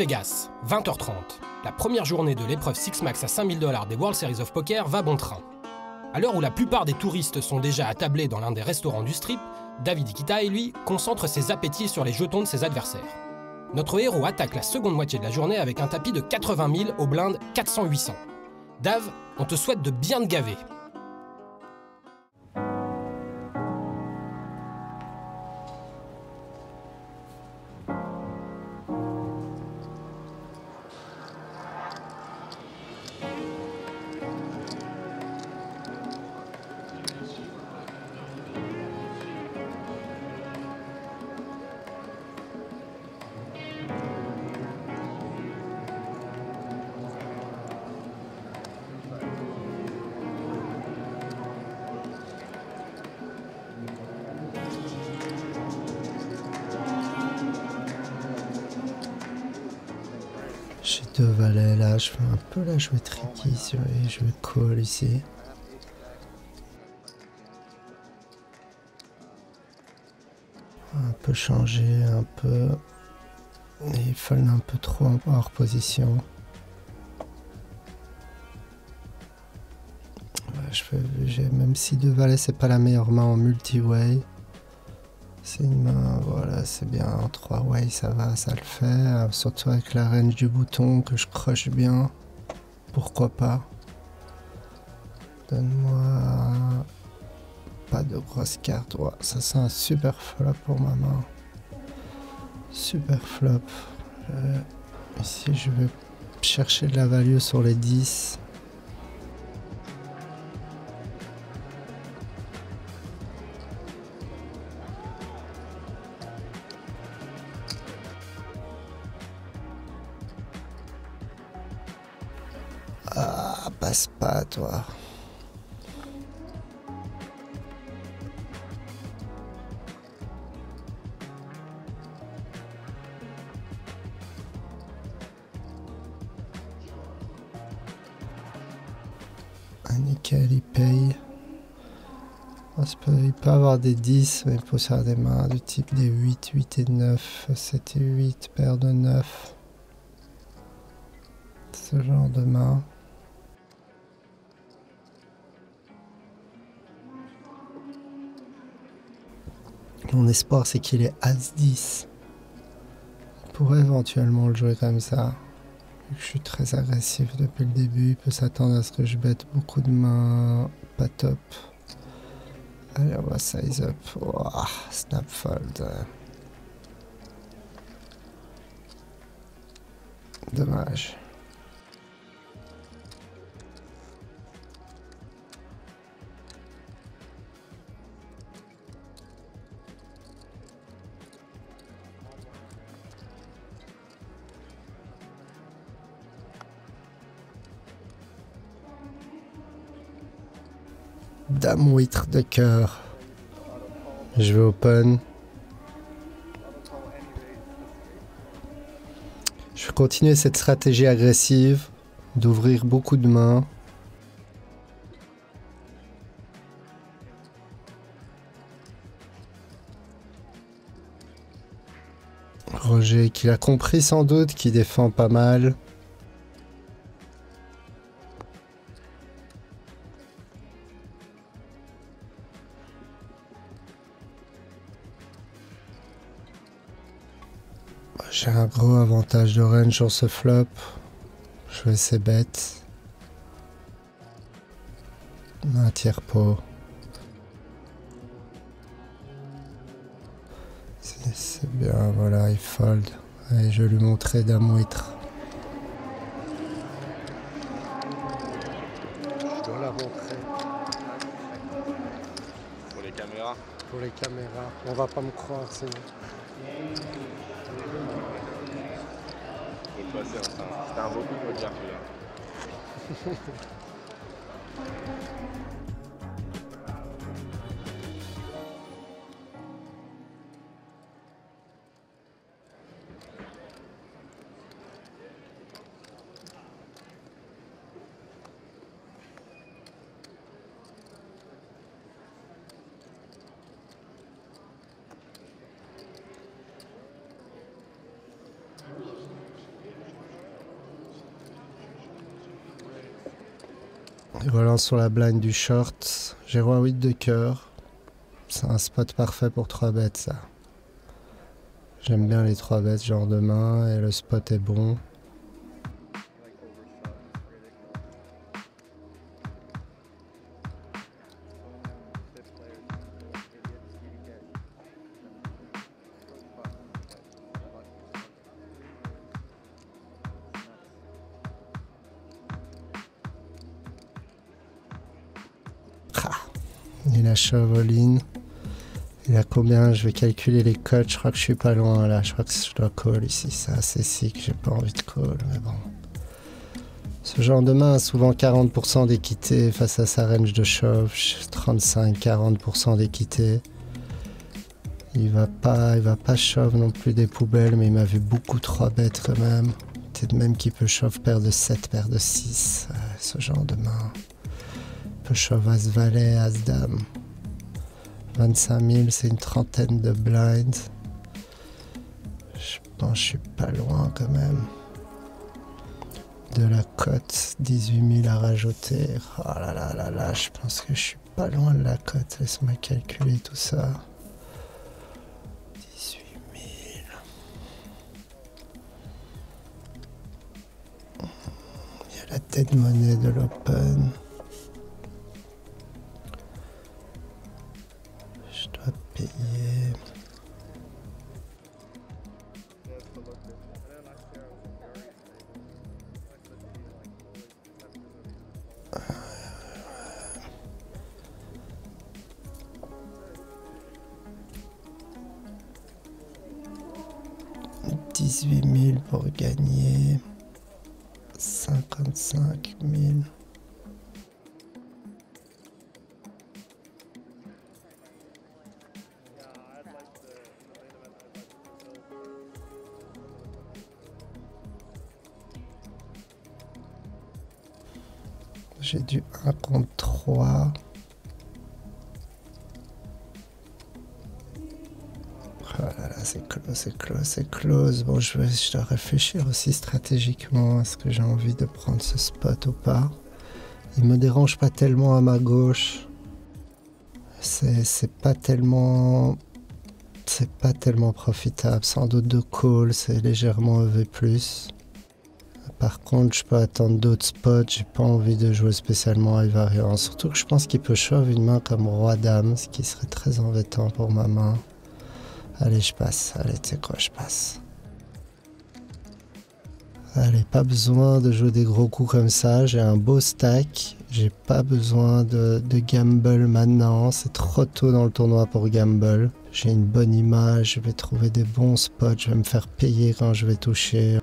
Vegas, 20h30. La première journée de l'épreuve Six Max à 5000 dollars des World Series of Poker va bon train. À l'heure où la plupart des touristes sont déjà attablés dans l'un des restaurants du strip, David Ikita et lui concentrent ses appétits sur les jetons de ses adversaires. Notre héros attaque la seconde moitié de la journée avec un tapis de 80 000 au blind 400-800. Dave, on te souhaite de bien te gaver. J'ai deux valets là, je fais un peu la jouer tricky sur les jeux call ici. Un peu changer, un peu. Et il fold un peu trop hors position. Je même si deux valets c'est pas la meilleure main en multi-way. Main, voilà, c'est bien. En 3 way, ça va, ça le fait. Euh, Surtout avec la range du bouton que je croche bien. Pourquoi pas? Donne-moi pas de grosses cartes. Ouais, ça, c'est un super flop pour ma main. Super flop. Euh, ici, je vais chercher de la value sur les 10. Ah, passe pas, toi. Un nickel, il paye. Ah, ça peut- il peut avoir des 10, mais il peut avoir des mains du type des 8, 8 et 9, 7 et 8, paire de 9. Ce genre de main. Mon espoir, c'est qu'il est As-10. On pourrait éventuellement le jouer comme ça. Vu que je suis très agressif depuis le début, il peut s'attendre à ce que je bête beaucoup de mains pas top. Allez, on va size up. Ouah, snap fold. Dommage. Dame huître de cœur. Je vais open. Je vais continuer cette stratégie agressive d'ouvrir beaucoup de mains. Roger qui l'a compris sans doute, qui défend pas mal. J'ai un gros avantage de range sur ce flop. Je vais essayer bête. Un tiers pot. C'est c'est bien, voilà, il fold. Allez, je vais lui montrer dame huître. Je dois la montrer Pour les caméras. pour les caméras. On va pas me croire, c'est Faut le passer, hein, c'est un- beau coup de poker sur la blind du short. J'ai roi 8 de cœur. C'est un spot parfait pour 3 bêtes ça. J'aime bien les 3 bêtes genre de main et le spot est bon. Il a Chevoline. Il a combien? Je vais calculer les codes. Je crois que je suis pas loin là. Je crois que je dois call ici. C'est assez sick. J'ai pas envie de call, mais bon. Ce genre de main a souvent 40% d'équité face à sa range de shove. 35-40% d'équité. Il va pas, il va pas shove non plus des poubelles, mais il m'a vu beaucoup trop bêtes quand même. Peut-être même qu'il peut shove paire de 7, paire de 6. ce genre de main shove As Valet, As Dame. 25 000, c'est une trentaine de blinds. Je pense que je suis pas loin quand même. De la cote, 18 000 à rajouter. Oh là là là là, je pense que je suis pas loin de la cote. Laisse-moi calculer tout ça. 18 000. Il y a la tête monnaie de l'Open. Pour gagner 55 000. J'ai du 1 contre 3. C'est close, c'est close. Bon, je, vais, dois réfléchir aussi stratégiquement. Est-ce que j'ai envie de prendre ce spot ou pas Il me dérange pas tellement à ma gauche. C'est pas tellement c'est pas tellement profitable. Sans doute de call, c'est légèrement EV+. Par contre, je peux attendre d'autres spots. J'ai pas envie de jouer spécialement à variant. Surtout que je pense qu'il peut shove une main comme roi-dame, ce qui serait très embêtant pour ma main. Allez, je passe. Allez, tu sais quoi, je passe. Allez, pas besoin de jouer des gros coups comme ça. J'ai un beau stack. J'ai pas besoin de, gamble maintenant. C'est trop tôt dans le tournoi pour gamble. J'ai une bonne image. Je vais trouver des bons spots. Je vais me faire payer quand je vais toucher.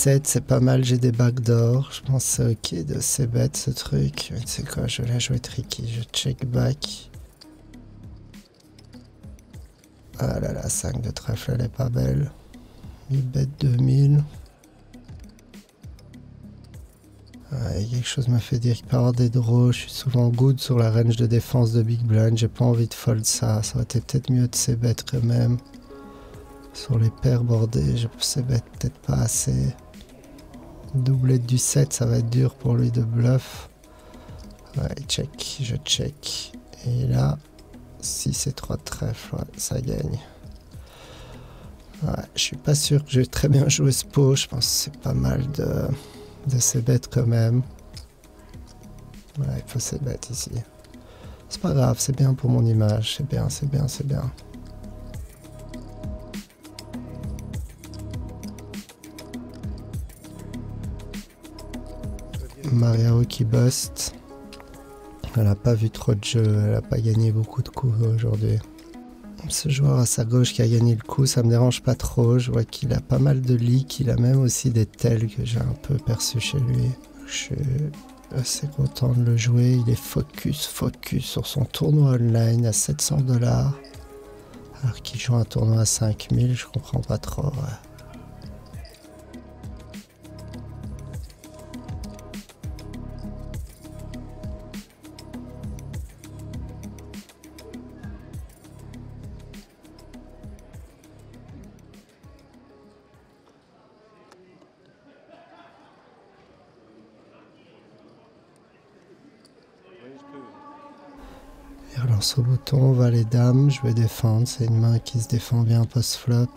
10, 17, c'est pas mal, j'ai des d'or. Je pense c'est ok de c'est bête ce truc. Mais tu sais quoi, je vais la jouer tricky, je check back. Ah là là, 5 de trèfle, elle est pas belle. Il bête 2000. Ouais, quelque chose m'a fait dire peut avoir des draws. Je suis souvent good sur la range de défense de Big Blind. J'ai pas envie de fold ça. Ça aurait été peut-être mieux de ces bêtes quand même. Sur les paires bordées, je sais peut-être pas assez. Doublette du 7, ça va être dur pour lui de bluff. Ouais, check, je check. Et là, si c'est 3 trèfles, ça gagne. Ouais, je suis pas sûr que j'ai très bien joué ce pot. Je pense que c'est pas mal de, de ces bêtes quand même. Ouais, il faut ces bêtes ici. C'est pas grave, c'est bien pour mon image. C'est bien, c'est bien, c'est bien. Mariao qui bust. Elle n'a pas vu trop de jeux, elle n'a pas gagné beaucoup de coups aujourd'hui. Ce joueur à sa gauche qui a gagné le coup, ça me dérange pas trop. Je vois qu'il a pas mal de leaks, il a même aussi des tels que j'ai un peu perçus chez lui. Je suis assez content de le jouer. Il est focus, focus sur son tournoi online à 700 dollars. Alors qu'il joue un tournoi à 5000, je comprends pas trop. Bouton, va les dames, je vais défendre. C'est une main qui se défend bien post-flop.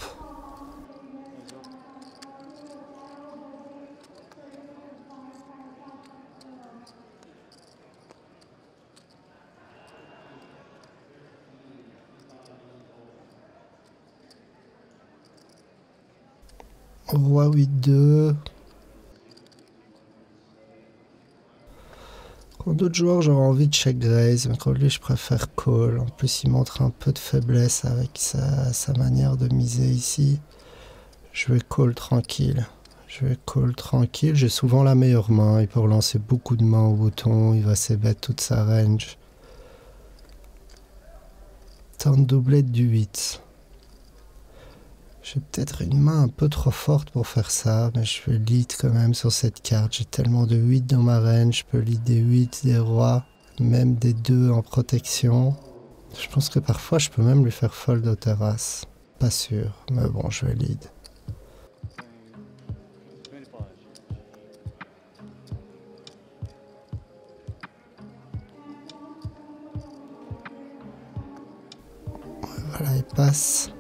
Roi 8-2. Contre d'autres joueurs, j'aurais envie de check raise, mais contre lui, je préfère call. En plus, il montre un peu de faiblesse avec sa, manière de miser ici. Je vais call tranquille. Je vais call tranquille. J'ai souvent la meilleure main. Il peut relancer beaucoup de mains au bouton. Il va s'ébête toute sa range. Turn doublette du 8. J'ai peut-être une main un peu trop forte pour faire ça, mais je vais lead quand même sur cette carte. J'ai tellement de 8 dans ma range, je peux lead des 8, des rois, même des 2 en protection. Je pense que parfois je peux même lui faire fold aux terrasses. Pas sûr, mais bon, je vais lead. Voilà, il passe.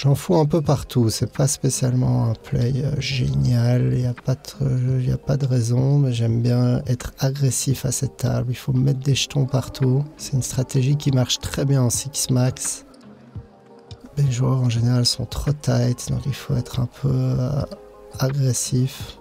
J'en fous un peu partout, c'est pas spécialement un play euh, génial, il n'y a, pas de- raison, mais j'aime bien être agressif à cette table, il faut mettre des jetons partout. C'est une stratégie qui marche très bien en 6 max. Les joueurs en général sont trop tight, donc il faut être un peu euh, agressif.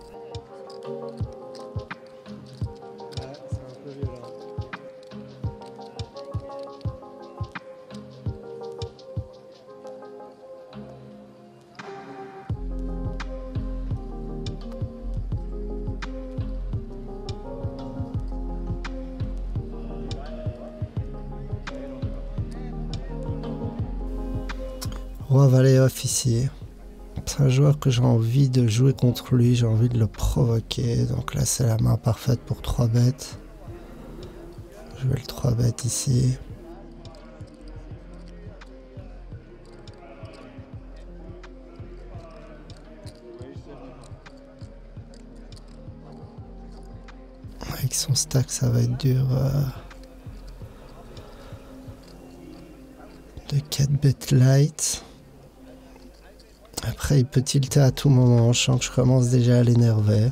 Que j'ai envie de jouer contre lui, j'ai envie de le provoquer. Donc là, c'est la main parfaite pour 3 bêtes. Je vais le 3 bêtes ici. Avec son stack, ça va être dur. euh, de 4 bêtes light. Il peut tilter à tout moment. Je sens que je commence déjà à l'énerver.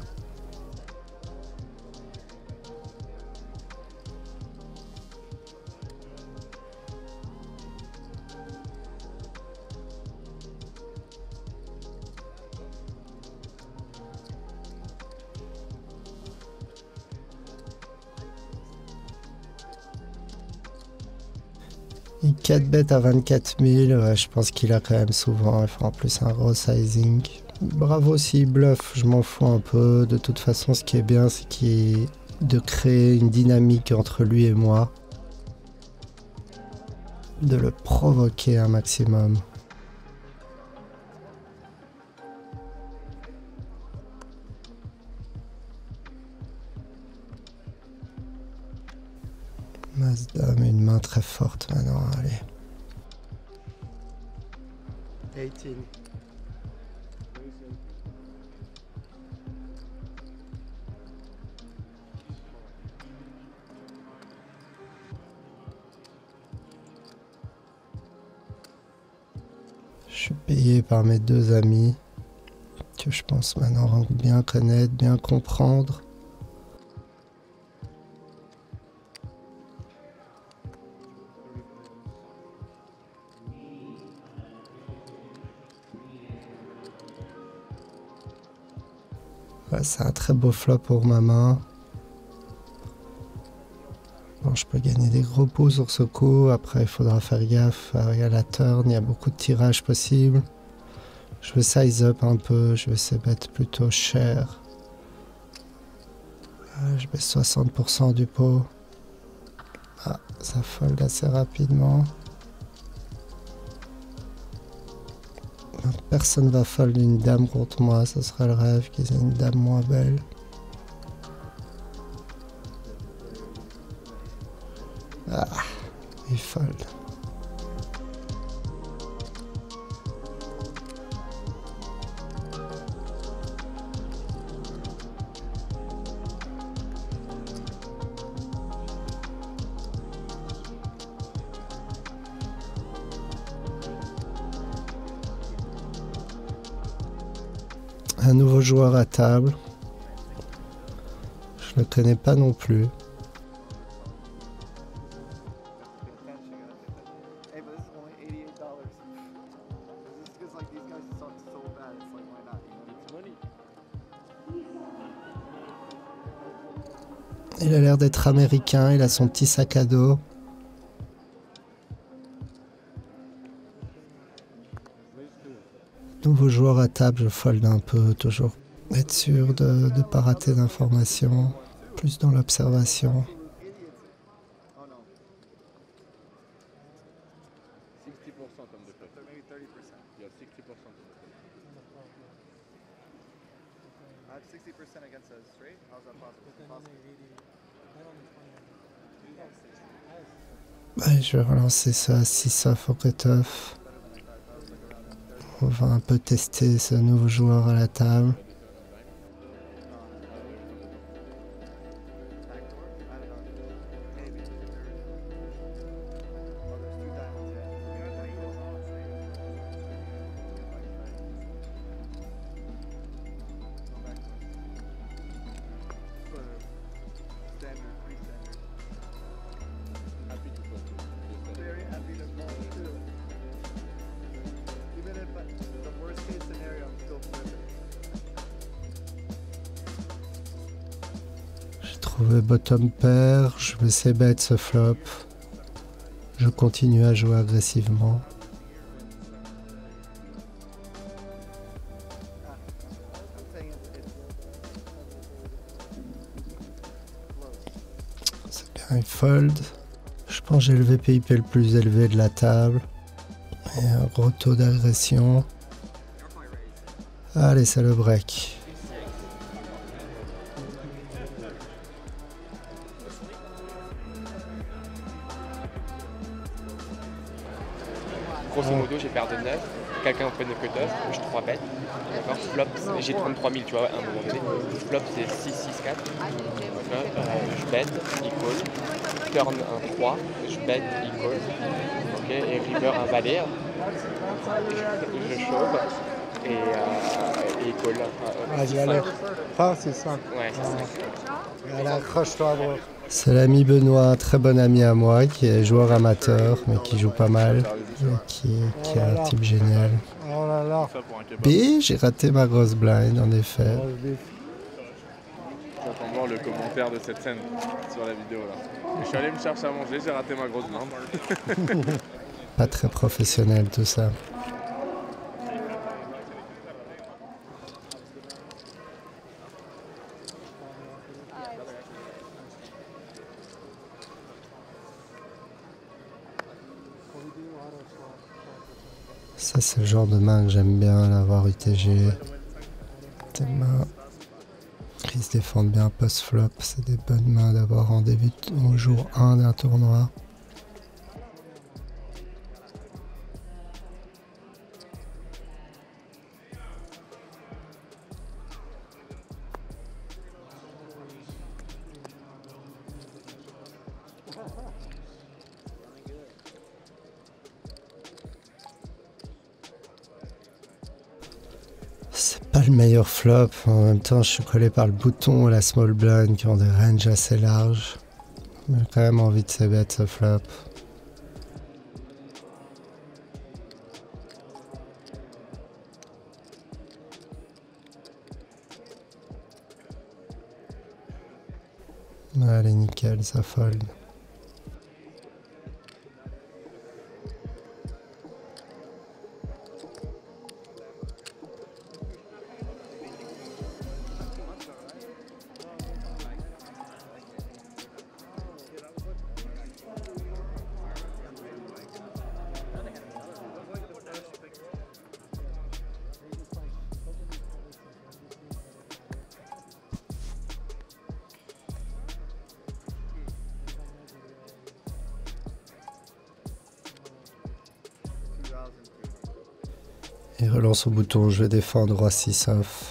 4 bêtes à 24 000, ouais, je pense qu'il a quand même souvent. Il faut en plus un gros sizing. Bravo s'il bluff, je m'en fous un peu. De toute façon, ce qui est bien, c'est qu'il de créer une dynamique entre lui et moi. De le provoquer un maximum. Une main très forte maintenant, allez. 18. Je suis payé par mes deux amis que je pense maintenant bien connaître, bien comprendre. c'est un très beau flop pour ma main. Bon, je peux gagner des gros pots sur ce coup. Après, il faudra faire gaffe. Il y a la turn, il y a beaucoup de tirages possibles. Je vais size up un peu. Je vais essayer bêtes plutôt cher. Je baisse 60% du pot. Ah, ça fold assez rapidement. Personne va fold une dame contre moi. Ce serait le rêve qu'ils aient une dame moins belle. Why not? You know, it's money. Il a l'air d'être américain, il a son petit sac à dos. Nouveau joueur à table, je fold un peu, toujours sûr de ne pas rater d'informations, plus dans l'observation. No, 60% comme de fait. so maybe thirty percent. Il y a 60% comme de fait. I have sixty percent against a straight. How's that possible? possible? Ouais, je vais relancer ça, 6 off au cut-off. On va un peu tester ce nouveau joueur à la table. Bottom pair, je vais bet ce flop. Je continue à jouer agressivement. C'est bien, il fold. Je pense que j'ai le VPIP le plus élevé de la table. Et un gros taux d'agression. Allez, c'est le break. Paire de 9, quelqu'un open the cutoff, je 3 bêtes, d'accord Flop, j'ai 33 000, tu vois, à un moment donné. Flop, c'est 6, 6, 4. D'accord Euh, je bet, il call. Turn un 3, je bet, il call. Ok Et river un valet. Je, je chauffe. Et, euh, et call. Euh, Vas-y, allez. Ah, c'est ça. Ouais, c'est ça. Allez, accroche-toi, bro. C'est l'ami Benoît, un très bon ami à moi, qui est joueur amateur, mais qui joue pas mal, et qui, est un type génial. Oh là là. B, j'ai raté ma grosse blind, en effet. J'attends de voir le commentaire de cette scène sur la vidéo là. Je suis allé me chercher à manger, j'ai raté ma grosse blinde. Pas très professionnel tout ça. C'est le genre de main que j'aime bien, l'avoir UTG. Des mains se défendent bien post-flop, c'est des bonnes mains d'avoir en début au jour 1 d'un tournoi. Flop. En même temps, je suis collé par le bouton et la small blind qui ont des ranges assez larges. J'ai quand même envie de ces bêtes ce flop. Allez, nickel, ça fold. Au bouton, je vais défendre roi 6 off.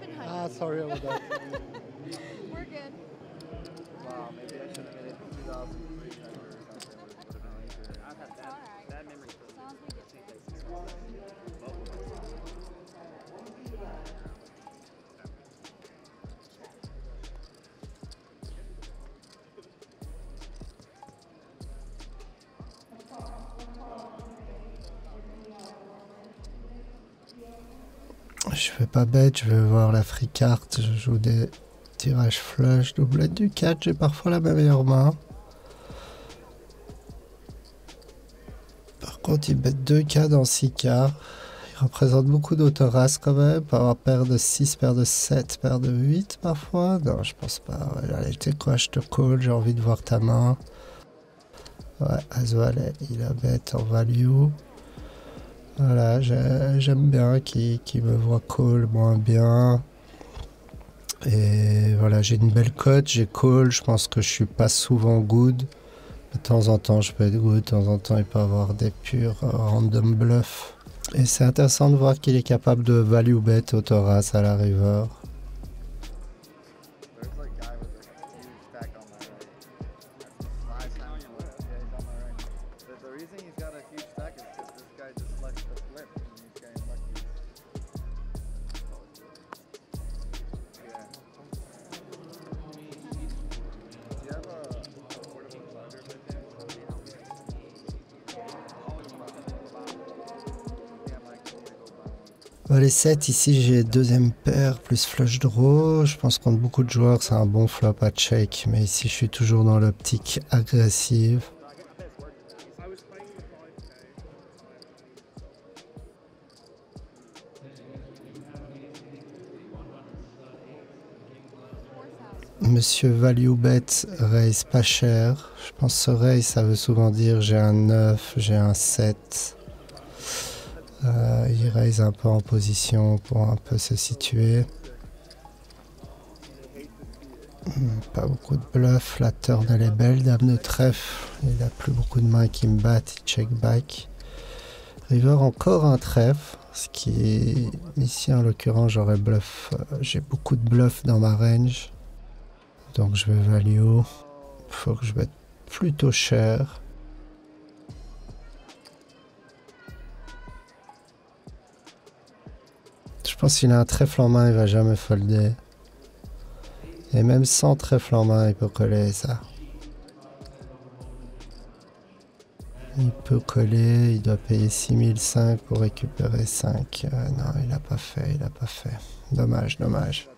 700. Ah, sorry about that. We're good. Wow, maybe I should have made it 2,300 or something. Would have been easier. It's. That memory. As long as fais pas bête, je vais voir la free carte, je joue des tirages flush, doublette du 4, j'ai parfois la meilleure main. Par contre, il bet 2K dans 6K. Il représente beaucoup d'autoras quand même. Peut avoir paire de 6, paire de 7, paire de 8 parfois. Non, je pense pas. Ouais, allez, tu quoi, je te call, j'ai envie de voir ta main. Ouais, Azual, il a bet en value. Voilà, j'ai- j'aime bien qui, qui me voit call moins bien. Et voilà, j'ai une belle cote, j'ai call, je pense que je suis pas souvent good. De temps en temps, je peux être good, de temps en temps, il peut avoir des purs euh, random bluffs. Et c'est intéressant de voir qu'il est capable de value bet au Thoras à la river. Bah, les 7, ici j'ai deuxième paire plus flush draw. Je pense contre beaucoup de joueurs c'est un bon flop à check. Mais ici je suis toujours dans l'optique agressive. Monsieur Value Bet raise pas cher. Je pense que ce raise ça veut souvent dire j'ai un 9, j'ai un 7. Il raise un peu en position pour un peu se situer. Hmm, Pas beaucoup de bluff. La turn elle est belle. Dame de trèfle. Il a plus beaucoup de mains qui me battent. Il check back. River encore un trèfle. Ce qui ici en l'occurrence j'aurais bluff. euh, J'ai beaucoup de bluff dans ma range. Donc je vais value. Faut que je mette plutôt cher. Pense qu'il a un trèfle en main, il va jamais folder. Et même sans trèfle en main, il peut coller ça. Il peut coller, il doit payer 6005 pour récupérer 5. Euh, non, il a pas fait, il a pas fait. Dommage, dommage.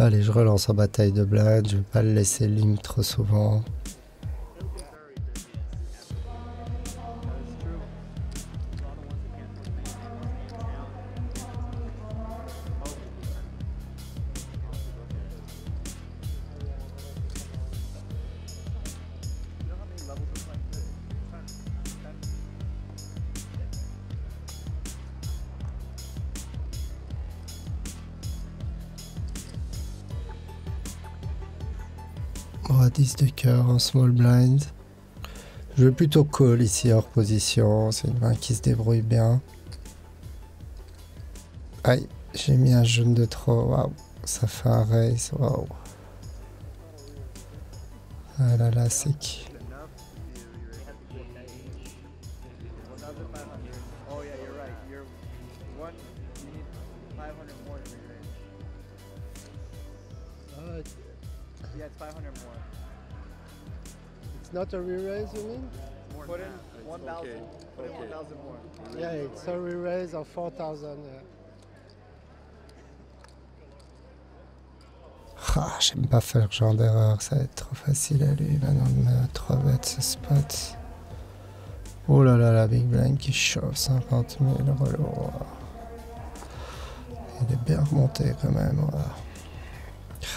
Allez, je relance en bataille de blind. Je vais pas le laisser limp trop souvent. Small blind. Je vais plutôt call ici hors position. C'est une main qui se débrouille bien. Aïe, j'ai mis un jaune de trop. Waouh, ça fait un race. Waouh. Ah là là, c'est A re-raise, you mean? Put in 1,000. Put in 1,000 more. Yeah, it's a re-raise of 4,000. Ah, j'aime pas faire ce genre d'erreur, ça va être trop facile à lui maintenant de mettre 3 bêtes ce spot. Oh là là, la Big Blind qui chauffe 50 000 relou. Il est bien remonté quand même. Voilà.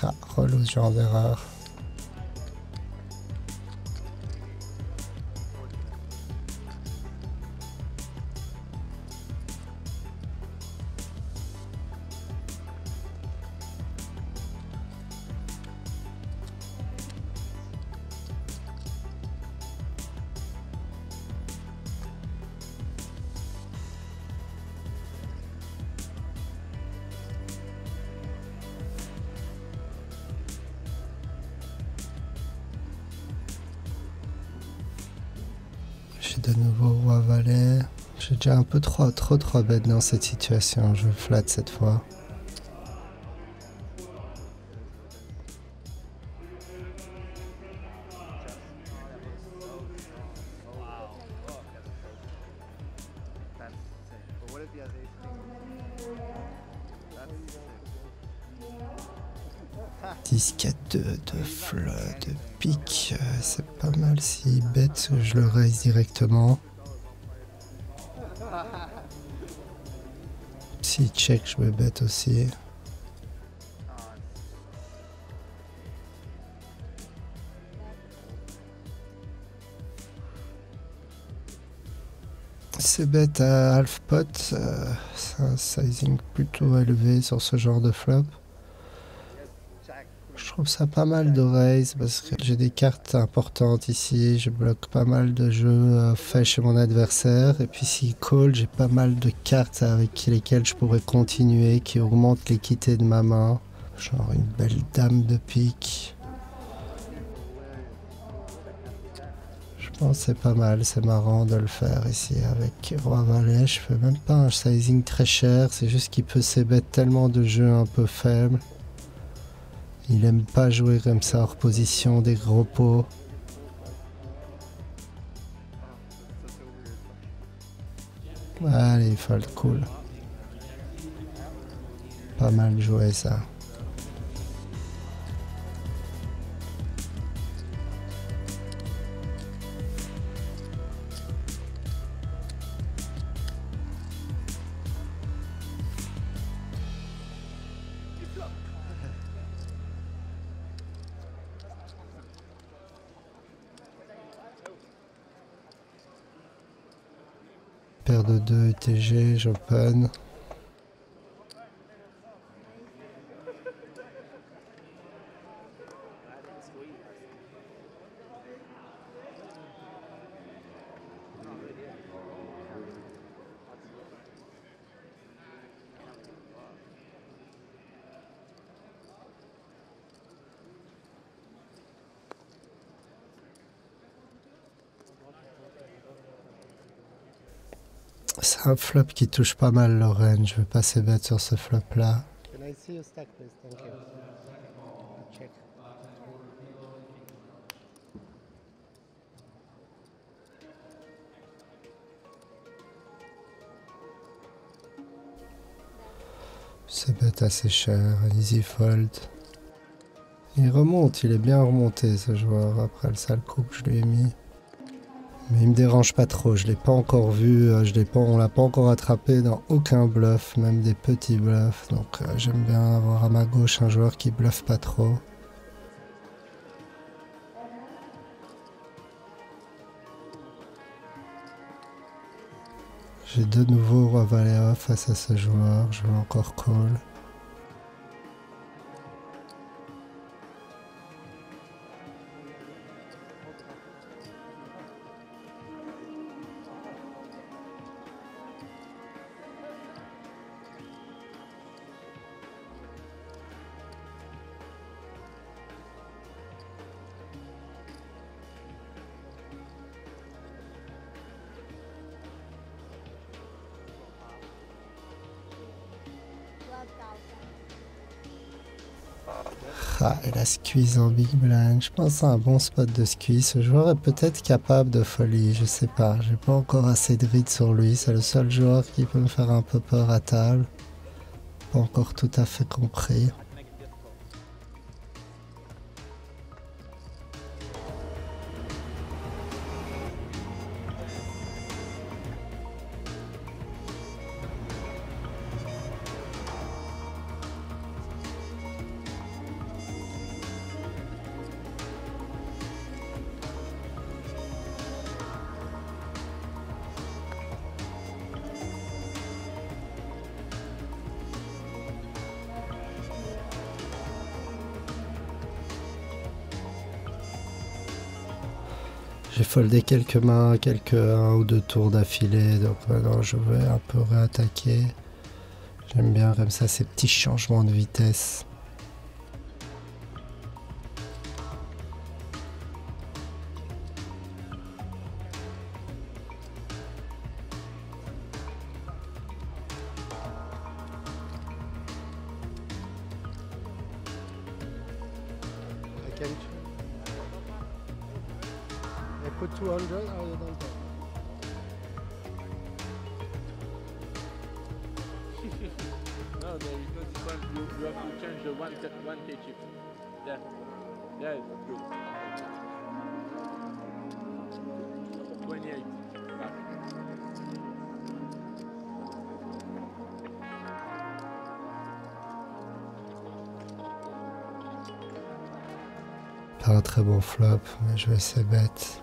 Ah, relou ce genre d'erreur. Valet. J'ai déjà un peu trop, trop, trop bête dans cette situation. Je flatte cette fois. That's sick. But what if he has ace king? That's sick. 10, 4, 2 de fleur, de pique. Euh, C'est pas mal s'il bête, je le raise directement. S'il check, je me bête aussi. C'est bête à half pot, euh, c'est un sizing plutôt élevé sur ce genre de flop. Je trouve ça pas mal de raise parce que j'ai des cartes importantes ici. Je bloque pas mal de jeux euh, faits chez mon adversaire. Et puis s'il call, j'ai pas mal de cartes avec lesquelles je pourrais continuer qui augmentent l'équité de ma main. Genre une belle dame de pique. Je pense que c'est pas mal, c'est marrant de le faire ici avec Roi Valet. Je fais même pas un sizing très cher, c'est juste qu'il peut s'ébêter tellement de jeux un peu faibles. Il aime pas jouer comme ça hors position des gros pots. Allez, le cool. Pas mal joué ça. De 2 un flop qui touche pas mal le range. Je vais passer bête sur ce flop là. C'est bête assez cher, easy fold. Il remonte, il est bien remonté ce joueur après le sale coup que je lui ai mis. Mais il me dérange pas trop, je l'ai pas encore vu, euh, je l'ai pas, on l'a pas encore attrapé dans aucun bluff, même des petits bluffs. Donc euh, j'aime bien avoir à ma gauche un joueur qui bluffe pas trop. J'ai de nouveau roi off face à ce joueur, je vais encore call. Squeeze en big blind. Je pense à un bon spot de squeeze. Ce joueur est peut-être capable de folie, je sais pas. J'ai pas encore assez de read sur lui. C'est le seul joueur qui peut me faire un peu peur à table. Pas encore tout à fait compris. Foldé quelques mains, quelques un ou deux tours d'affilée, donc maintenant je vais un peu réattaquer. J'aime bien comme ça ces petits changements de vitesse. Je vais essayer bête.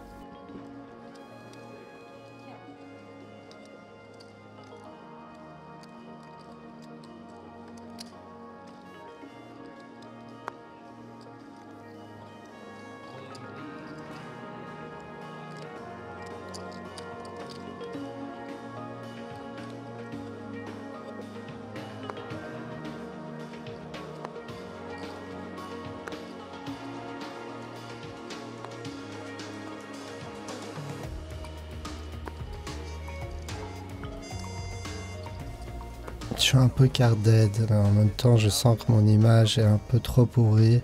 Suis un peu card dead, mais en même temps je sens que mon image est un peu trop pourrie.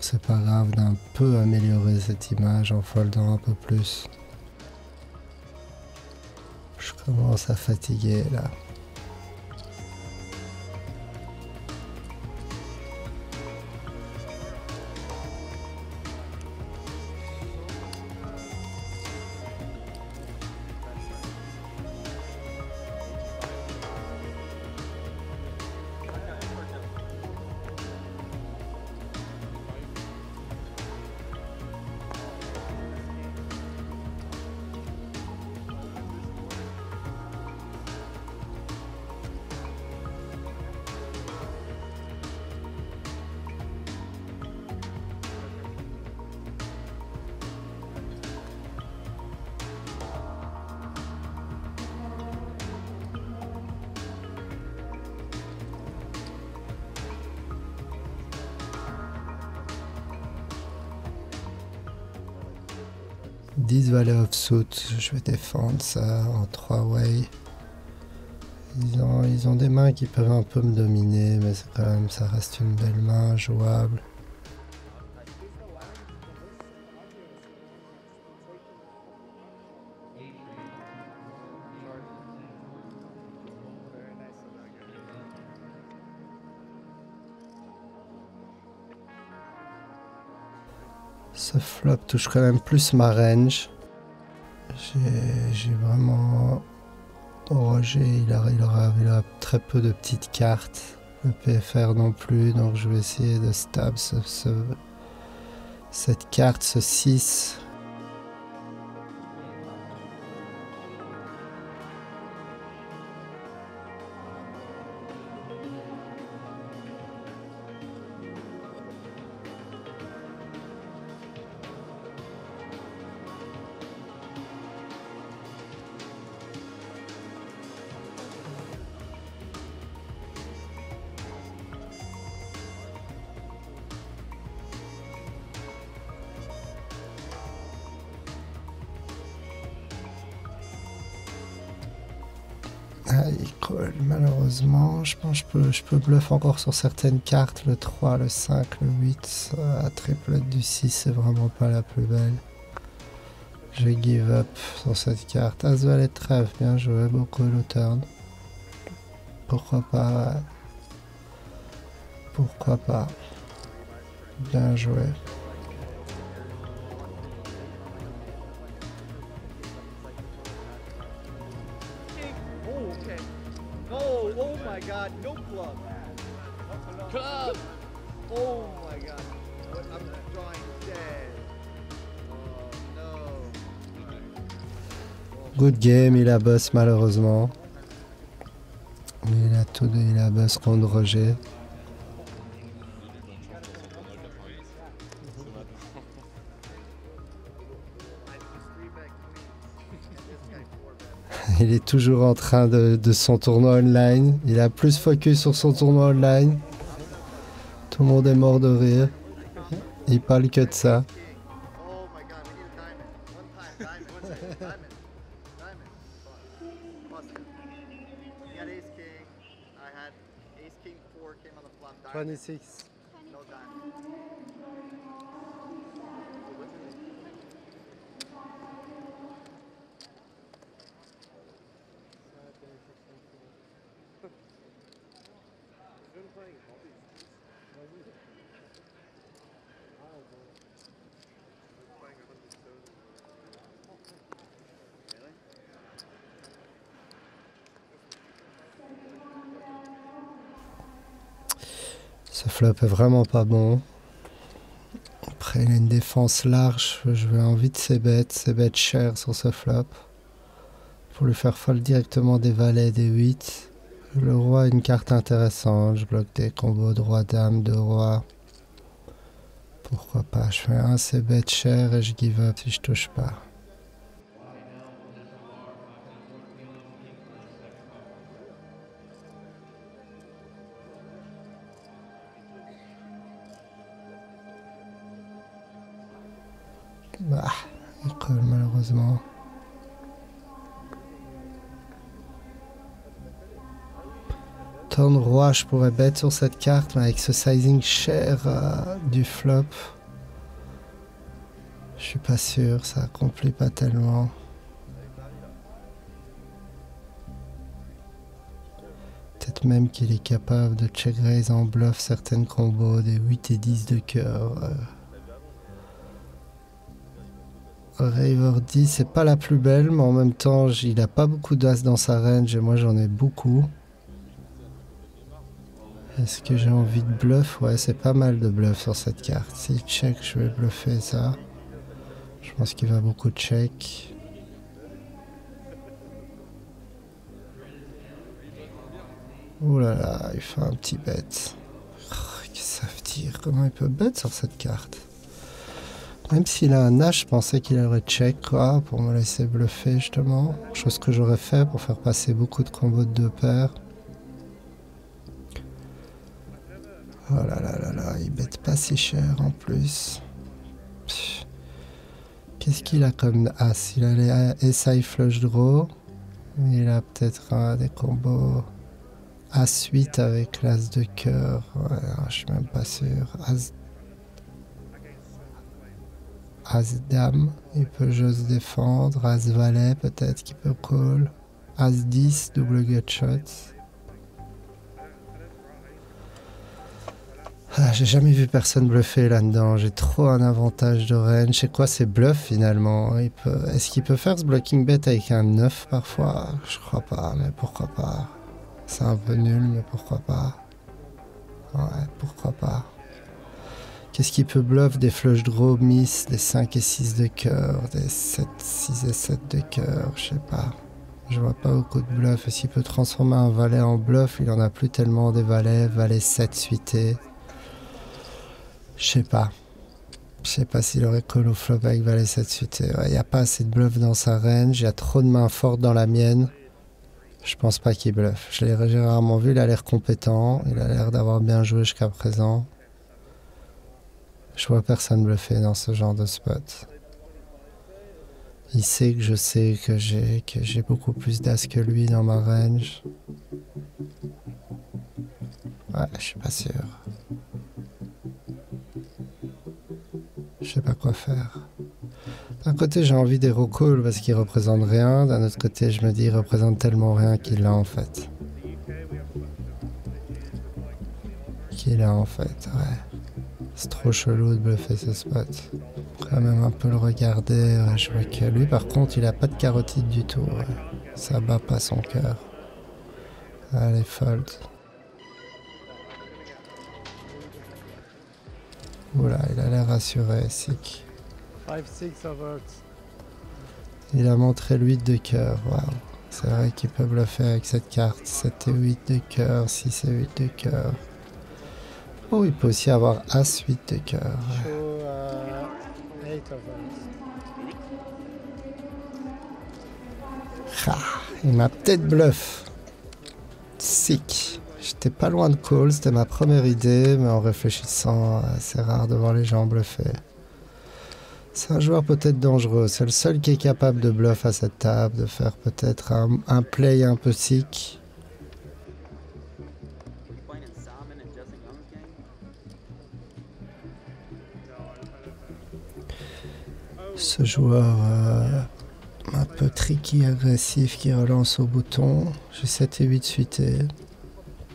C'est pas grave d'un peu améliorer cette image en foldant un peu plus. Je commence à fatiguer là. « 10 valets offsuit, je vais défendre ça en 3 way. Ils ont, ils ont des mains qui peuvent un peu me dominer, mais c'est quand même, ça reste une belle main, jouable. Ce flop touche quand même plus ma range. J'ai vraiment... Roger, il a, il, aura, très peu de petites cartes. Le PFR non plus, donc je vais essayer de stab ce- ce- cette carte, ce 6. Ah, il colle, malheureusement. Je pense que je peux, bluff encore sur certaines cartes. Le 3, le 5, le 8. À triplette du 6, c'est vraiment pas la plus belle. Je give up sur cette carte. As valet trèfle, bien joué, beaucoup le turn. Pourquoi pas. Pourquoi pas Bien joué. Game, il a boss malheureusement. Il a tout, il a boss contre Roger. Il est toujours en train de, de son tournoi online. Il a plus focus sur son tournoi online. Tout le monde est mort de rire. Il parle que de ça. 16. Ce flop est vraiment pas bon. Après, il a une défense large. Je vais envie de ses bêtes. Ses bêtes chères sur ce flop. Pour lui faire fold directement des valets, des 8. Le roi a une carte intéressante. Je bloque des combos de roi-dame, de roi. Pourquoi pas? Je fais un ses bêtes chères et je give up si je touche pas. Malheureusement. Turn roi, je pourrais bet sur cette carte, mais avec ce sizing cher euh, du flop, je suis pas sûr, ça accomplit pas tellement. Peut-être même qu'il est capable de check raise en bluff certaines combos des 8 et 10 de cœur. euh. Raver 10, c'est pas la plus belle, mais en même temps, il a pas beaucoup d'as dans sa range et moi j'en ai beaucoup. Est-ce que j'ai envie de bluff? Ouais, c'est pas mal de bluff sur cette carte. S'il check, je vais bluffer ça. Je pense qu'il va beaucoup check. Ouh là là, il fait un petit bet. Oh, Qu'est-ce que ça veut dire? Comment il peut bet sur cette carte? Même s'il a un H, je pensais qu'il aurait check quoi, pour me laisser bluffer justement. Chose que j'aurais fait pour faire passer beaucoup de combos de deux paires. Oh là là là là, il bête pas si cher en plus. Qu'est-ce qu'il a comme As? Il a les SI flush draw. Il a peut-être des combos As 8 avec l'As de cœur. Ouais, je suis même pas sûr. As As dame, il peut juste défendre. As valet, peut-être qu'il peut call. As 10, double gutshot. Ah, j'ai jamais vu personne bluffer là-dedans. J'ai trop un avantage de range. C'est quoi ces bluffs finalement? Peut... Est-ce qu'il peut faire ce blocking bet avec un 9 parfois? Je crois pas, mais pourquoi pas? C'est un peu nul, mais pourquoi pas? Ouais, pourquoi pas? Qu'est-ce qui peut bluff Des flush draw, miss, des 5 et 6 de cœur, des 7, 6 et 7 de cœur, je sais pas. Je vois pas beaucoup de bluff. Est-ce qu'il peut transformer un valet en bluff? Il en a plus tellement des valets. Valet 7 suité. Je sais pas. Je sais pas s'il aurait call flop avec valet 7 suité. Il n'y a pas assez de bluff dans sa range. Il y a trop de mains fortes dans la mienne. Je pense pas qu'il bluffe. Je l'ai rarement vu. Il a l'air compétent. Il a l'air d'avoir bien joué jusqu'à présent. Je vois personne bluffer dans ce genre de spot. Il sait que je sais que j'ai que j'ai beaucoup plus d'as que lui dans ma range. Ouais, je suis pas sûr. Je sais pas quoi faire. D'un côté, j'ai envie des recalls parce qu'ils représentent rien. D'un autre côté, je me dis, ils représentent tellement rien qu'il a en fait. Qu'il a en fait, ouais. C'est trop chelou de bluffer ce spot. Quand même un peu le regarder. ouais, je vois que lui, par contre, il a pas de carotide du tout. ouais. Ça bat pas son cœur. Allez, fold. Oula, il a l'air rassuré, sick. 5-6 of hearts. Il a montré le 8 de cœur, waouh. C'est vrai qu'il peut bluffer avec cette carte. 7 et 8 de cœur, 6 et 8 de cœur. Oh, il peut aussi avoir As 8 de cœur. ouais. Show 8 of hearts. Ah, il m'a peut-être bluff. Sick. J'étais pas loin de call, c'était ma première idée, mais en réfléchissant, euh, c'est rare de voir les gens bluffer. C'est un joueur peut-être dangereux, c'est le seul qui est capable de bluff à cette table, de faire peut-être un, un play un peu sick. Ce joueur euh, un peu tricky, agressif, qui relance au bouton. J'ai 7 et 8 suités.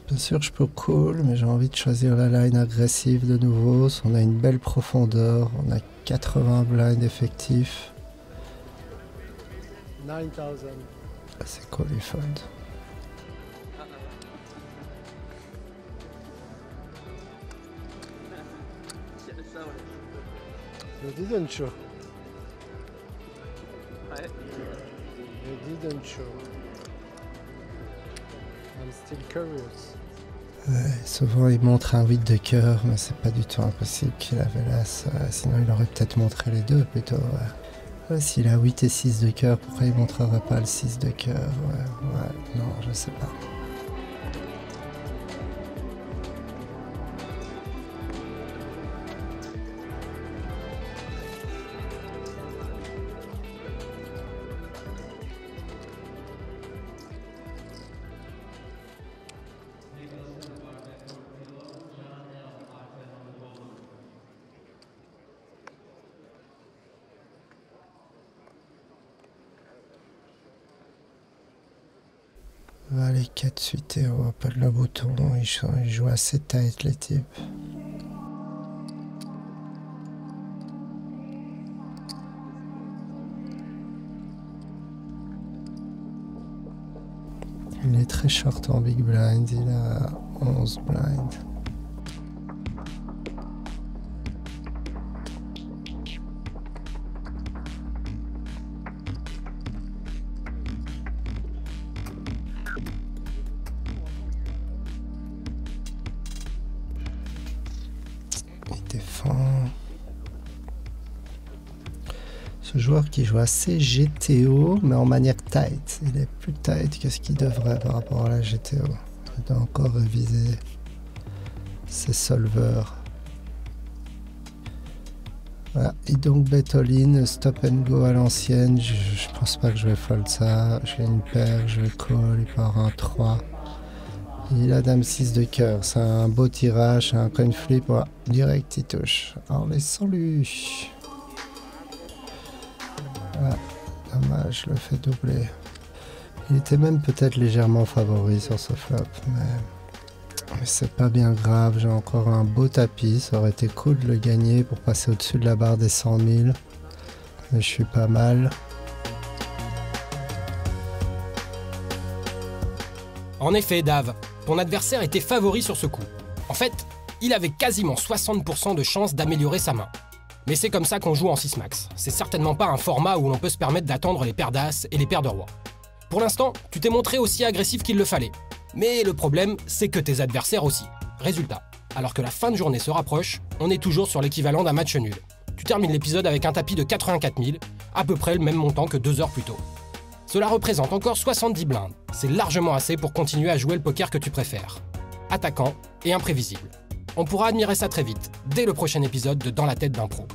Bien sûr, je peux call, mais j'ai envie de choisir la line agressive de nouveau. On a une belle profondeur, on a 80 blinds effectifs. 9000. Ah, C'est cool, les fold. Should have sold it. You didn't show. Souvent, il montre un 8 de cœur, mais c'est pas du tout impossible qu'il avait l'as. euh, sinon, il aurait peut-être montré les deux plutôt. Ouais, S'il a 8 et 6 de cœur, pourquoi il montrerait pas le 6 de cœur ouais, ouais, non, je sais pas. Pas le bouton. Ils jouent, assez tight, les types. Il est très short en big blind. Il a 11 blind. Joue assez GTO, mais en manière tight. Il est plus tight que ce qu'il devrait par rapport à la GTO. Il doit encore réviser ses solvers. Voilà. Et donc bet all in, stop and go à l'ancienne. Je, pense pas que je vais fold ça. J'ai une paire, je call, il part un 3. Il a dame 6 de cœur, c'est un beau tirage, un coin flip, ouais, direct il touche. Alors laissons-lui. Dommage, je le fais doubler. Il était même peut-être légèrement favori sur ce flop, mais, mais c'est pas bien grave, j'ai encore un beau tapis, ça aurait été cool de le gagner pour passer au-dessus de la barre des 100 000. Mais je suis pas mal. En effet, Dave, ton adversaire était favori sur ce coup. En fait, il avait quasiment 60% de chances d'améliorer sa main. Mais c'est comme ça qu'on joue en 6 max. C'est certainement pas un format où l'on peut se permettre d'attendre les paires d'as et les paires de rois. Pour l'instant, tu t'es montré aussi agressif qu'il le fallait. Mais le problème, c'est que tes adversaires aussi. Résultat, alors que la fin de journée se rapproche, on est toujours sur l'équivalent d'un match nul. Tu termines l'épisode avec un tapis de 84 000, à peu près le même montant que deux heures plus tôt. Cela représente encore 70 blindes. C'est largement assez pour continuer à jouer le poker que tu préfères. Attaquant et imprévisible. On pourra admirer ça très vite, dès le prochain épisode de Dans la tête d'un pro.